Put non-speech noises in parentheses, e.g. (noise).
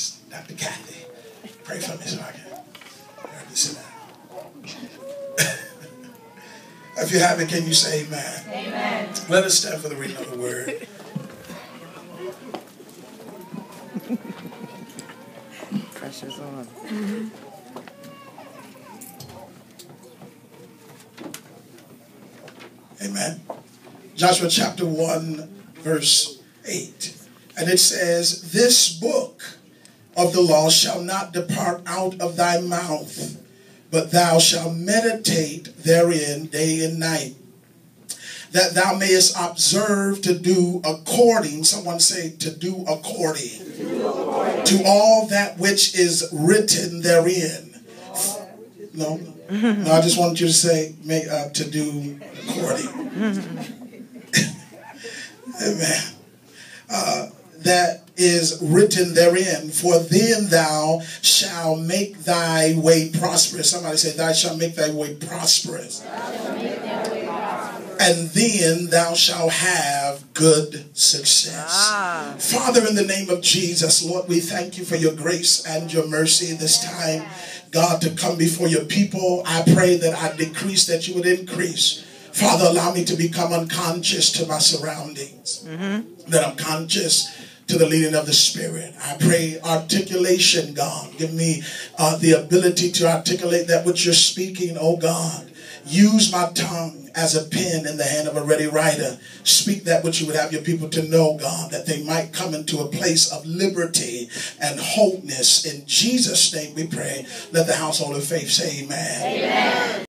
Yes, Dr. Kathy, pray for me so I can learn to sit down. if you have it, can you say amen? Amen. Let us stand for the reading of the word. Pressure's on. Amen. Joshua chapter 1, verse 8. And it says, This book of the law shall not depart out of thy mouth, but thou shalt meditate therein day and night, that thou mayest observe to do according, someone say, to do according, to, all that which is written therein. No, no, I just want you to say, uh, to do according. (laughs) Amen. Uh, that is written therein. For then thou shalt make thy way prosperous. Somebody say, Thou shalt make thy way prosperous. And then thou shalt have good success. Ah. Father, in the name of Jesus, Lord, we thank you for your grace and your mercy this time. God, to come before your people, I pray that I decrease, that you would increase. Father, allow me to become unconscious to my surroundings, that I'm conscious to the leading of the Spirit. I pray articulation, God. Give me uh, the ability to articulate that which you're speaking, oh God. Use my tongue as a pen in the hand of a ready writer. Speak that which you would have your people to know, God, that they might come into a place of liberty and wholeness. In Jesus' name we pray. Let the household of faith say amen. Amen.